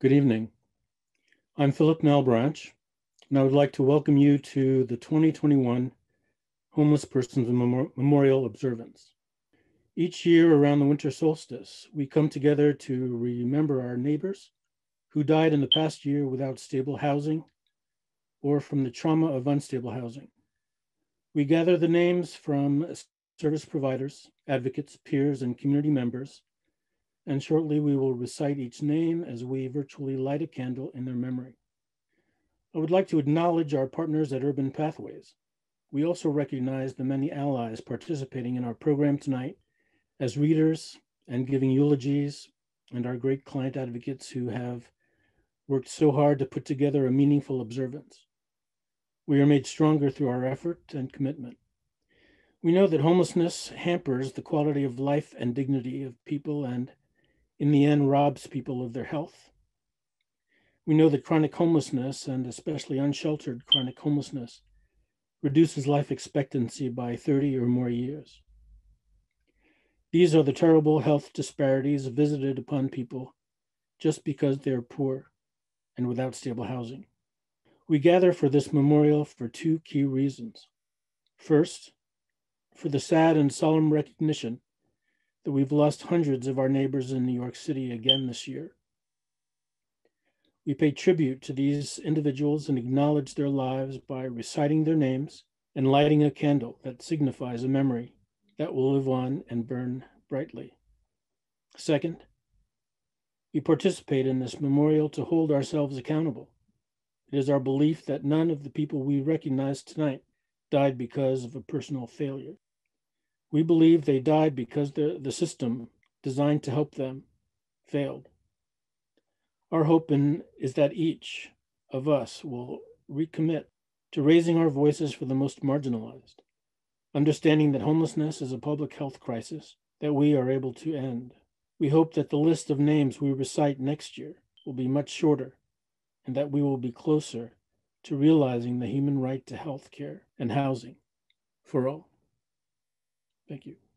Good evening. I'm Philip Malebranche, and I would like to welcome you to the 2021 Homeless Persons Memorial Observance. Each year around the winter solstice, we come together to remember our neighbors who died in the past year without stable housing or from the trauma of unstable housing. We gather the names from service providers, advocates, peers, and community members and shortly we will recite each name as we virtually light a candle in their memory. I would like to acknowledge our partners at Urban Pathways. We also recognize the many allies participating in our program tonight as readers and giving eulogies, and our great client advocates who have worked so hard to put together a meaningful observance. We are made stronger through our effort and commitment. We know that homelessness hampers the quality of life and dignity of people and in the end robs people of their health. We know that chronic homelessness, and especially unsheltered chronic homelessness, reduces life expectancy by 30 or more years. These are the terrible health disparities visited upon people just because they are poor and without stable housing. We gather for this memorial for two key reasons. First, for the sad and solemn recognition that we've lost hundreds of our neighbors in New York City again this year. We pay tribute to these individuals and acknowledge their lives by reciting their names and lighting a candle that signifies a memory that will live on and burn brightly. Second, we participate in this memorial to hold ourselves accountable. It is our belief that none of the people we recognize tonight died because of a personal failure. We believe they died because the, the system designed to help them failed. Our hope in, is that each of us will recommit to raising our voices for the most marginalized, understanding that homelessness is a public health crisis that we are able to end. We hope that the list of names we recite next year will be much shorter and that we will be closer to realizing the human right to health care and housing for all. Thank you.